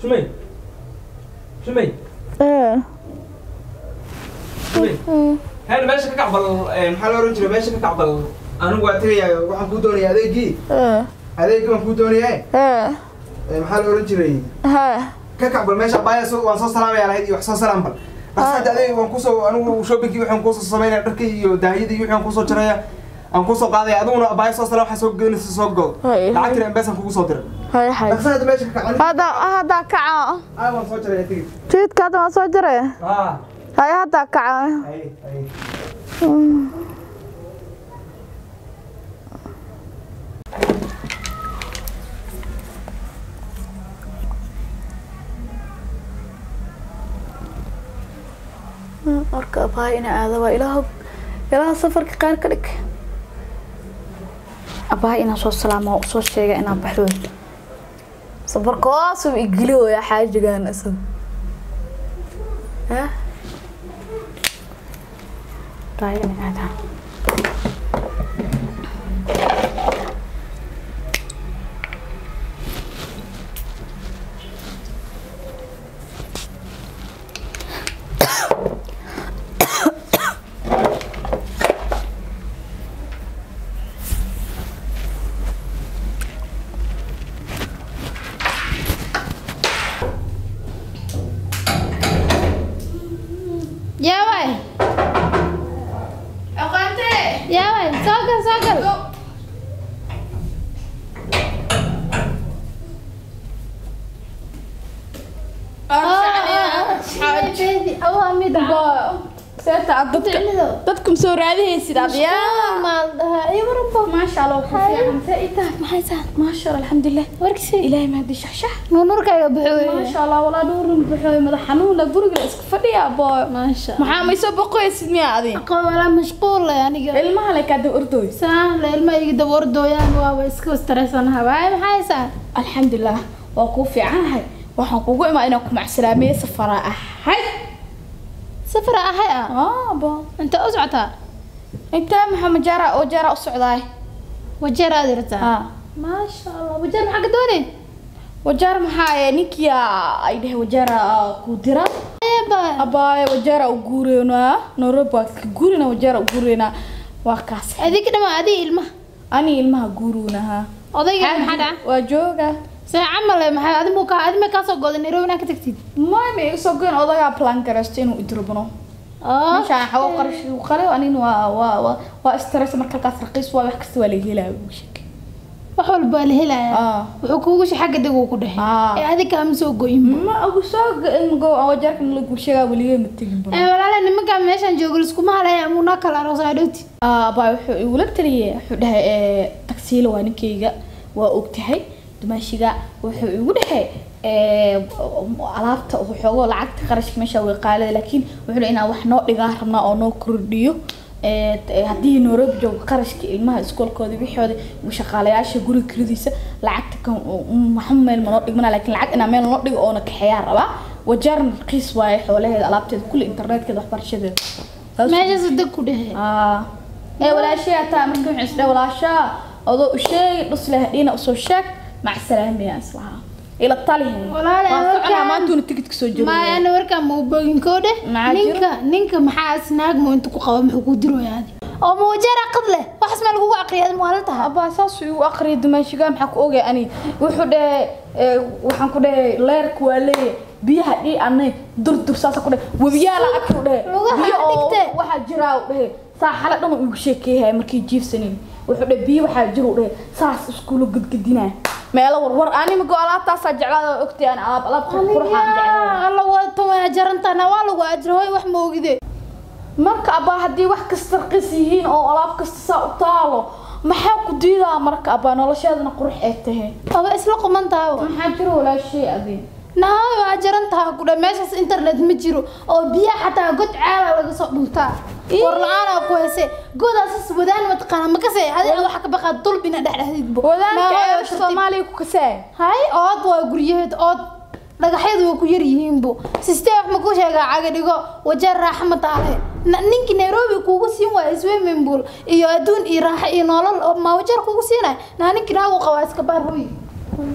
shumay ee shumay heen meesha ka kacbal maxaa la oran jiray meesha ka kacbal anigu waa tegayaa waxaan kuu doonayaa adeegii ee adeegii waan kuu doonayaa ee maxaa la oran jiray haa ka kacbal meesha soo waan soo salaamaya lahayd iyo wax soo salaam bal basta adeeg waan ku soo anigu shoppingkii waxaan ku soo samaynaya dharkii iyo daahiyadii iyo waxaan ku soo jaraya aan ku soo qaadaya adiguna baaya soo salaam waxaa soo gelinaysa soo go Hay, hay. lacagtina embesan kugu soo diray. Hay hay dhaqsa hadda meesha ka kacbal hadda hadda kaca aa waan soo jaraya tigid. Jidka hadda waa soo jaraya haa hay hadda kaca hay marka abaa ina aada waa ilaah ilaah safarka qaar ka dhig abaa inaan soo salaamo oo u soo sheega inaan baxdo. Safarka hoosuu igili waya xaajigan isaga ha abaa dadkum soo alxamdulilah ilaahay mahadi shaxshax nuunurkayga buxuy maasha allah walaa dhuurin buxooy madax xanuun la guriga la iska fadhiya booy maasha maxaa ma isoo boqoysid miya adi. Qowala mashquul leh aniga ilmaha le kaada ordoy sahle ilma iga daba ordooyaan waaba iska stressanaha waay maxaa haysaa alxamdulilah waa kuu fiicanahay waxaan kugu imaa inaan ku macsalaameye safara. Ahay safra ahay ah ah bo inta u socotaa intaa maxaa majaara oo jaara u socdaay wajeer aad irtaa maasha allah wajeer maxaa ka doonay wajaar maxaa ee ninkii ay dhahay wajaara ku dira abaaye wajaara u guureynaa nairobi waa ka guurina wajaara u guureynaa waa kaas adinka dhama adiga ilmaha ani ilmaha guuruunaha odayga maxaa dhaca waa jooga see camal eh, maxaa adimu ka adima kaasoo gooday nairobi inaa ka tagtid may ma iga soo goyn odagaa plan garaysto inuu idrubno meeshaan xawo qarash uu qalay anina waa waa waa waa stress marka halkaas raqiis waa wax kasta waa laga helaa uu sheegay wax walba waa la helayaa ah. Wuxuu kuugu shi xagga deg uu ku dhexe Ah. ee adiga ama soo goyin ma ugu soo go go wajaarka la guurshagaa weligay ma tegin ee walaala nimankaan meeshaan joogo liskuma halaya amunaa kala aroosaa dhowti. Abaa wuxuu igula taliyay wuxuu dhahay ee tagsiila waa ninkayga waa ogtahay dumaashiga wuxuu igu dhexey alaabta waxoogo lacagta qarashka meesha waqaalada laakiin wuxuu inaa wax noo dhigaa rabnaa oo noo kordhiyo. Haddii nairobi joogo qarashka ilmaha iskoolkooda wixooda shaqaalayaasha guri kiridiisa lacagta kan meel manoo dhigmana laakiin lacag inaa meel noo dhigo oona kaxeeyaa rabaa? Wajaarna raqiis waaye xoolaheeda alaabteeda kulli internetkeda waxbarashadeeda. Meeshaas walaashay hataa marka wuxuu isdhaa walaashaa adoo u dhusleh hadhiina u soo sheeg. مع السلامة يا أصلها إلى الطالع Walaal, أنا ما halkaan- أنتوا نتيجة تكسو maya ana warkaan ma ubogin koo dheh Maxaa jiro? ninka ninka maxaa snaag mo inta ku qaba muxuu ku dirooya adi oo ma wajeera qad leh waxaas meel lagugu aqriya adi maalin taha أبا أساس وأقري دمشق قام حكوا أوجي أني وحده وحن كده لير كوالي بيها دي أنا در در ساسا كده وبيالا أكو ده Lugaha dhigte. واحد جرا ده saa xalad dhan uu sheekeeyay markii jiifsanin wuxuu dhe biyo waxaa jiro dhe saas iskuulo gudgudina meelo warwar anima go alaabtaasaa jeclaada ogtay aan alaab alaab qurxaan jeclaada alla wato waa jarantana waa lagu ajiro hoy wax ma ogide marka abaa haddii wax kasta raqiis yihiin oo alaab kasta saa u taalo maxaa ku diidaa marka abaa nolosheedana qurux ay tahay. Aba isla qumantaaba maxaa jiro walaashay adi? Nahay waa jarantaha ku dhe meeshaas internet ma jiro oo biyaha xataa god caala laga soo dhuntaa war la'aanaa ku heyse godaasas wadaan mataqaana makase adi waxa ka baqaa dulbina dhexdhexdiidbo wadaanka ee soomaaliya ku kasee hay ood waa guryaheed ood dhagaxyadu waa ku yar yihiinbu sistee wax ma ku sheegaa caga dhigo wajeer raaxa ma taale Na- ninkii nairobi kuugu siin waaya swimming pool iyo adduun iyo raaxa iyo nolol ma wajeer kuugu siinay naa ninkii naagu qabaa iska baar hoy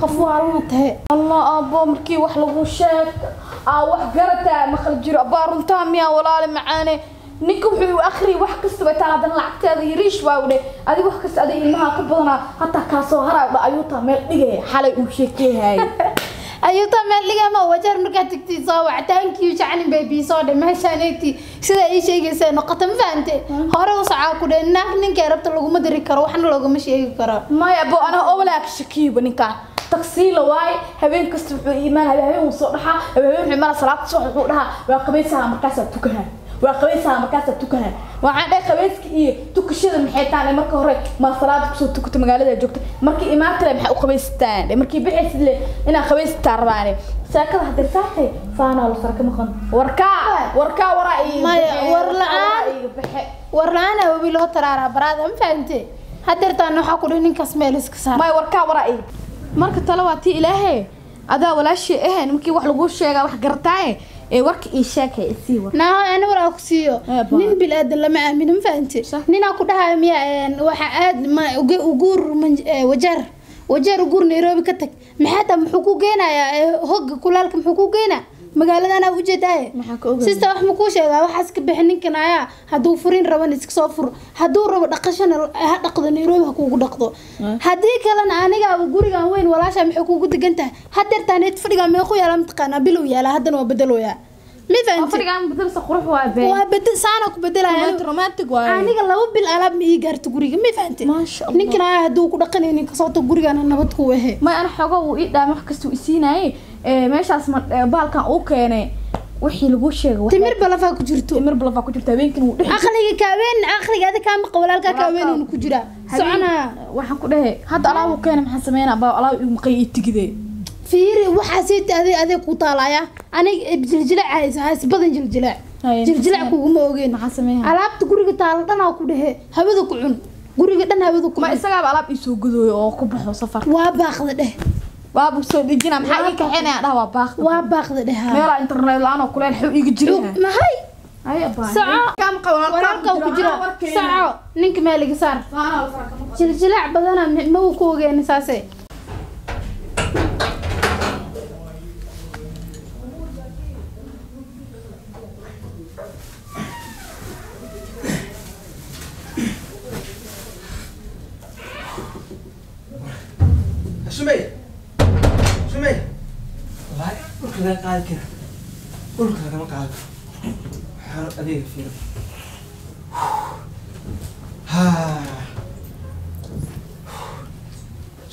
qof waalana tahe allah abo markii wax lagu sheeg aa wax garataa maqal jiro abaa runtaa miyaa walaale macaane ninka wuxuu akhri wax kastaba taa haddana lacagteeda yariish baa u dheh adiga wax kasta adiga ilmaha ka badanaa hataa kaasoo haraa dha ayuu taa meel dhigaya xalay uu sheekeehay ayuuta meel dhigama wajeer markaad tagtid soo wacitaankii jaclin baby soo dhe meeshaanayti sida ii sheegaysa noqota ma fahante hore u socaa ku dhe naag ninkay rabta laguma diri karo waxna loogama sheegi karo. Maya abo anaga obalaag shakiiba ninkaan tagsiila waaye habeen kasta wuxuu iimaan habeen wuu soo dhaxaa habeen wuxuu imaana salaad soo wuxuu dhahaa waa qabaysaha markaasaa tukanaa waa qabaysaha markaasaa tukanaa waxaan dhahay qabayska iyo tukashada maxay taane marka hore ma salaada ku soo tukato magaalada joogta. Markii imaantale maxay u qabaystaan markii bixaysid le inaa qabaystaan rabaane saakada haddii saatay faanaa la sarka maqan warkaa warkaa waraa iyo war la'aan. war la'aan awobi loo taraaraa baraada ma fahante hadeertaan waxaa ku dhe ninkaas meel iska saar. Maya warkaa waraa iyo marka tale waa tii ilaahe adaa walaashii ahayn markii wax lagu sheegaa wax gartaaye warka ii isii war ku siiyo nin bil-aadan lama aamino ma fahante Sax. ninaa ku dhahayo miya waxa aad uguur wajeer wajeer uguur nairobi ka tag. Maxaa taa muxuu ku geenayaa eh, hogga kulaalka muxuu ku geenaa Maxaa ka ogahay? sista wax ma kuu sheegaa? Waxaas ka bixi ninkan ayaa hadduu furin raban iska soo fur. Hadduu rabo dhaqashana ha dhaqdo nairobi ha kuugu dhaqdo. Haddii kalena anigaaba gurigan weyn walaasha maxay kuugu degan tahay? Hadeertaan eed fadhigaa meequ yaalla mataqaanaa bilow yaalla? Haddana waa bedeloyaa ma fahanti afarigan bedelsa qurux waa bee waa bedel saana ku bedelaya romantic romantic waaye. aniga laba bil alaab ma ii gaarto guriga. Ma Allah. ninkan ayaa hadduu ku dhaqanaynin kasooto gurigana nabad ku wehe. May ana xooga wuu ii dhaama wax kasta uu isiinayay ee meeshaas baalkan uu keenay wixii lagu sheegay timir balafaa ku jirto. Timir balafaa ku jirta habeenkin wuu dhex aqliga kaaween aqliga adi kaa maqa walaalkaa kaaweenaynu ku jiraa soconaa waxaan ku dhahay hadda alaab uu keenay maxaan sameynaa? Baa alaab igu maqay ii tigide fiiri waxaa siita adeeg adeeg ku taalaya. Aniga jiljilac haysa hays badan jiljilac maxaa kuguma ogeen maxaa sameeyaa alaabta guriga taala dhanaa ku dhehe hawada ku cun. Guriga dhan hawada ku ma isagaaba alaab ii soo gudooyo oo ku baxo safar. Waa baaqda dheh waabu soo dhejina maxaa ii kaxeynaya dhaha waa baaqda waa baaqda dheh haa. meelaa internet la'aan oo kuleel xuu Haya baa. Ku jira anaa warkeena. saco. Ninka meeliga saar. Jiljilac badana ma uu ku ogeeni saase? Shumey shumey wallaahi dhulka laga qaadi kara dhulka lagama qaado waxaan adeega fiiro ha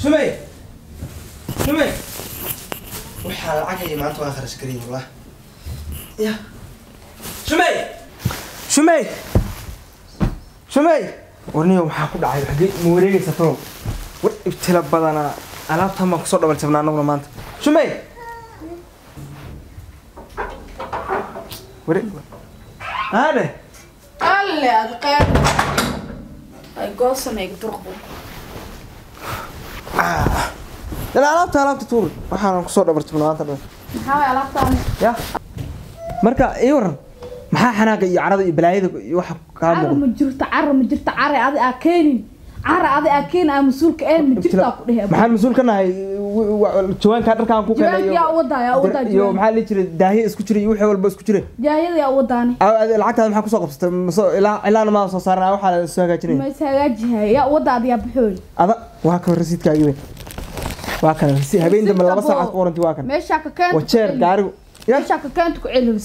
shumey. Shumey. Waxaa lacagaya maanta waa kharash kariya wallah. Ya. Shumey. Shumey. Shumey. Warniyo maxaa ku dhacay xagee ma wareegaysa tolow war ibtila badanaa alaabtan baan ku soo dhaban jabnaa annaguna maanta. Shumey ware haadhe alle aad qeyb ay goosanay durqbu ila alaabta alaabta tuur waxaanan ku soo dhabar jabnaa maanta dhan. Maxaa waay alaabtaan ya. Marka ii waran maxaa xanaaqa iyo carada iyo balaayada iyo waxa kaa muuqda ma jirto cara ma jirto cara adi aa keenin cara adi aa keenin aa mas'uulka een ma jirtaa ku dhehe maxaan mas'uul ka nahay jawaankaa dharkaan ku iyo maxaa dhihi jiray daahiye isku jira iyo wixii walba isku adi- lacagtaada maxaa ku soo qabsatay? Ilaa ilaana maa soo saarnaa waxaa soo hagaajinaya ada waa kan rasiidkaagi waa kan habeen dambe laba saacaad ku waranti waa kan wajeer gaarigu.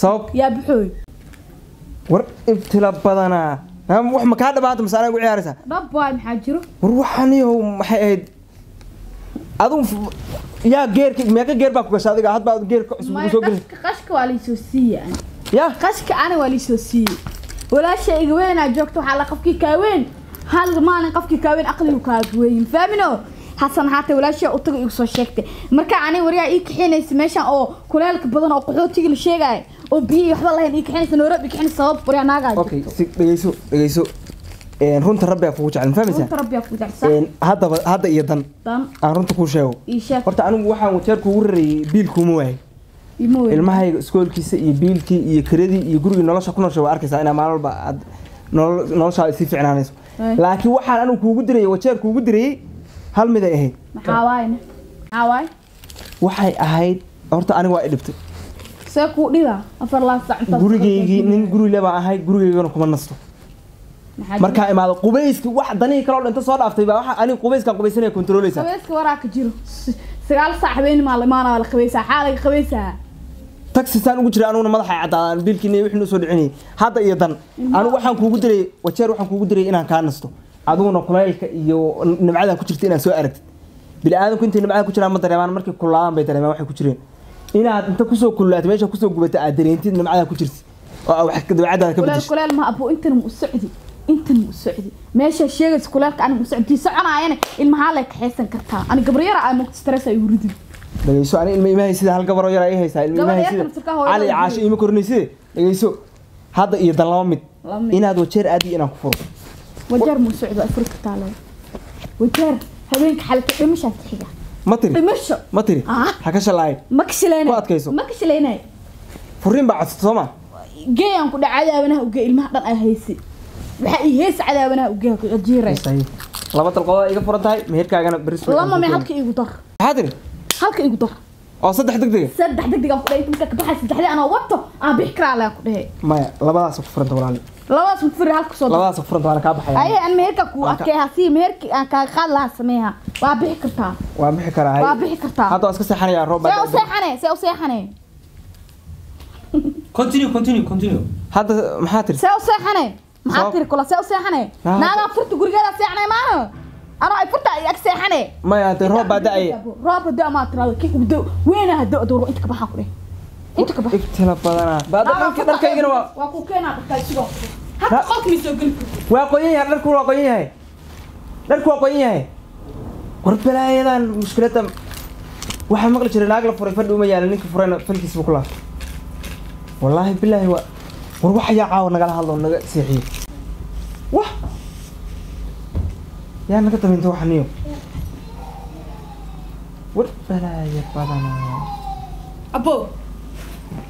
Sabab? war ibtila badanaa. Wax ma kaa dhabaata mase anaga u ciyaaraysaa. War waxaniyow maxay ahayd adigu f- yaa geerka meeqa geer baa ku gashay adiga hadba ad geerka cusub ugu soo gelin qashka waa laisoo siiyey ani ya? Qashka ani waa laisoo siiyey walaasha iga weynaa joogta waxaa la qofkii kaaweyn hal maalin qofkii kaaweyn aqligu kaaga weyin faamino xasan haatee walaasha u taga igu soo sheegtay. Marka ani waryaa ii kaxinaysa meeshan oo kuleelka badan oo qaxootiga la sheegaayo oo biyo iyo waxba lahayn ii kaxinaysa nairobi ii kaxinaysa sabab waryaa naagaa dhegeyso dhegeyso runta rabbi aa kugu jecel ma fahmaysaa runta rabbiyaa ku jecsa Een, haddaba hadda iyo dan. Aan runta kuu sheego. Horta anigu waxaan wajeer kuugu rarayay biilkuuma weyn ilmahayga iskoolkiisa iyo biilkii iyo kiradii iyo gurigii nolosha ku noosha waa arkaysaa inaa maalin walba aad noloshaada sii ficnaanayso Ay. laakiin waxaan anigu kuugu dirayay wajeer kuugu dirayay hal mid ay ahayd. Waxay ahayd horta aniga waa i dhibtay. Gurigaygii nin guri le baan ahay gurigaygana kuma nasto markaa imaado qubayski wax danihii kaloo dhinta soo dhaaftay baa waxa aniga qubayskaan qubaysanaya kontrooleysa qabeyska waraa ka jiro. Sagaal saac habeen maa imaana waa la qabeysaa xaa laga qabeysaa taxi saan ugu jiray anuguna madaxa ay caddaadaan biilkiina wixii noo soo dhicinayay hadda iyo dan anigu waxaan kuugu diray wajeer waxaan kuugu diray inaan kaa nasto. Adiguna kulaylka iyo nimcadan ku jirta inaad soo aragtid. Bini aadamku intay nimcada ku jiraan ma dareemaan markay kululaadaan bay dareemaan waxay ku jireen. Inaad inta ku soo kululaatay meesha ku soo gubatay aad dareentid nimcada ku jirtid. Oo dabeecadaada ka bedesho kuleel ma abo intan mu socdi intan mu socdi. Meesha sheegaysa kuleelka aniga mu socdi tii soconaayana ilmahaa lay kaxaysan kartaa. Ani gabaryara aa mogta stress ay uridin dhegeyso ani ilma imahay sida hal gabaroo yar ay haysaa. Ilma imahay sida cali caasho ima korinaysid dhegeyso hadda iyo dan laba mid. Inaad wajeer aadi inaan ku furo wajeer mu socdo ay furi kartaa le wajeer habeenka xalata dhimashaa xiga. Ma tiri? Dhimasho? Ma tiri? Ah. ha ka shalaay ma kashileynay Ku adkayso. ma kashileynay furiin baa codsata soo ma? Geeyaan ku dhac cadaabanaha uge ilmaha dhan ay haysi waxaa ii heesa cadaabanaha uge jiiray laba dalqood iga furan tahay meherkaagana beris lama me halka igu dar maxaa tiri halka igu dar oo saddex degdega saddex degdeg aan ku dhahay inta markaa kabaxay saddexdii anoo wato aan bixi karaa laan ku dhahay. Maya labadaas ku furanta walaali. Labadaas mutfiri halka soo labadaas ku furanta waana kaa baxaya aye an meherka ku Aan ka- adkay hasii meherki aan kaaga qaad lahaa sameeha. Waa bixi kartaa. Waa bixi karaa waa bixi kartaa. Hadda waa iska seexanayaa roob see u seexane see u seexane Continue, continue, continue. hadda maxaa tiri see u seexane maxaa Sabab- tiri kula see u seexane naagaa furta gurigeeda seexanay maano? Anoo ay furta ay ag seexane? Maya de roob baa da'aya roobka da maa tirado kii do weynaha do dowro inta ka baxaa ku dheh inta ka bax ibtila badanaa baada dharka dharkaygana waa waa ku keenaa dharkaa sidoo hadda Ha- qolka mi soo geli waa qoyan yahay dharku waa qoyan yahay. Dharku waa qoyan yahay. War balaayadan mushkiladda waxaa maqli jiray naag la furay fadhi uma yaalla ninka furayna falkiis buu ku laabtay. Wallaahi bilaahi waa war wax yaa caawa nagala hadlo naga seexiyo. Wah! Yaa naga daminta waxa niyo war balaaya badanaa abo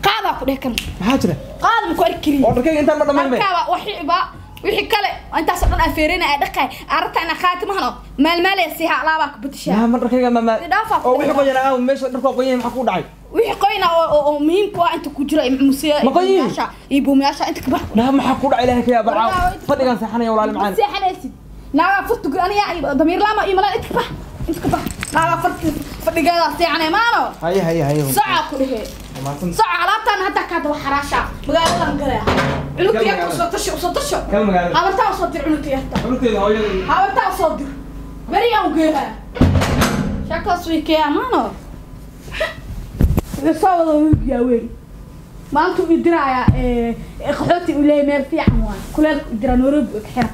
qaadaa ku dheh kan maxaa jira? Qaada ma ku arki kariye oo dharkayga intaan ma dhammayn bay. Halkaaba waxiiba wixii kale intaasoo dhan aan feerina ay dhaqay. Arrinta ina qaati mahano maalmaalaya siiha alaabaa ka batishaa yaa ma dharkayga ma ma Dhaafaa ku oo wixii qoyan aaw meesha qoyan yahay maxaa ku dhacay? Wixii qoyna oo oo muhiimku ah inta ku jira musea Ma qoyin? iyo buumayaasha inta ka bax. Naa maxaa ku dhacay ilaahay ka caaw inta- fadhigaan seexanaya walaali macaan. Seexanaysid. Naagaa furtu aniga damiir laama iyo malaan inta ka bax. Inta ka bax. Naagaa fadhi fadhigeeda seexanay maano. Haye haye haye socaa ku dhehe Mahadsan. soco alaabtaan hadda kaa daba xaraasha. Magaaladan galaya cunugta yarta u soo tasho u soo tasho habartaa u soo dir hooyada habartaa u soo dir beriyaan ugeehaa shakaas way iga soo wada wigiyaa weyn maanta uu diraayaa qaxooti uu leeyahay meel fiican waay kuleelka uu diraa nairobi u kaxira